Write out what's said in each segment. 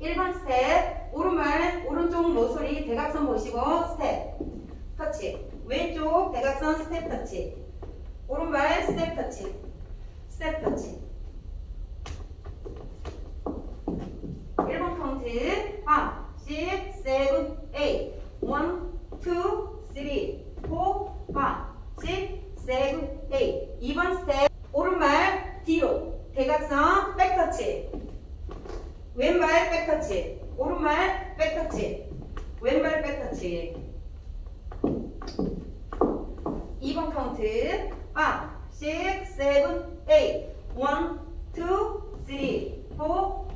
1번 스텝. 오른발 오른쪽 모서리 대각선 보시고 스텝 터치. 왼쪽 대각선 스텝 터치. 오른발 스텝 터치. 스텝 터치. 1번 카운트. 5, 6, 7, 8 1, 2, 3, 4, 5, 6, 7, 8 2번 스텝. 오른발 뒤로. 대각선 백터치 왼발 백터치. 오른발 백터치. 왼발 백터치. 2번 카운트. 5, 6, 7, 8 1, 2, 3, 4, 5,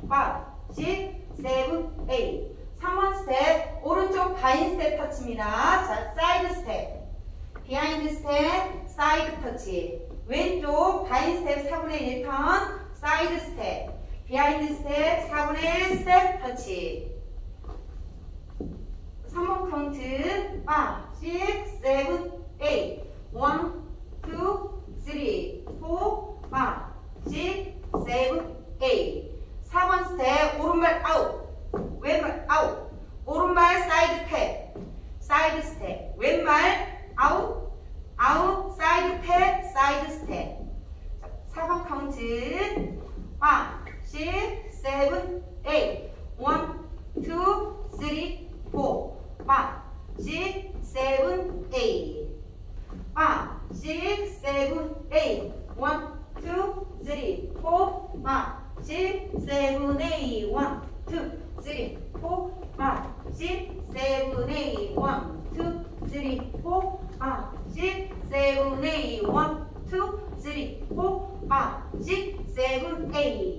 6, 7, 8 3번 스텝 오른쪽 vine 스텝 터치입니다. 자, 사이드 스텝 behind 스텝 사이드 터치. 왼쪽 vine 스텝 4분의 1턴 사이드 스텝 behind 스텝 4분의 1 스텝 터치. 3번 카운트 5, 6, 7, 8 1, 2, 3, 4, 5, 6, 7, 8 4번 스텝 오른발 아웃 왼발 아웃 오른발 사이드 탭 사이드 스텝 왼발 아웃 아웃 사이드 탭 사이드 스텝 자, 4번 카운트 5, 6, 7, 8 1, 2, 3, 4 5, 6, 7, 8 5, 6, 7, 8 1, 2, 3, 4 5, 6, 7, 8 1, 2, 3, 4 5, 6, 7, 8 1, 2, 3, 4 5, 6, 7, 8 1, 2, 3, 4 5, 6, 7, 8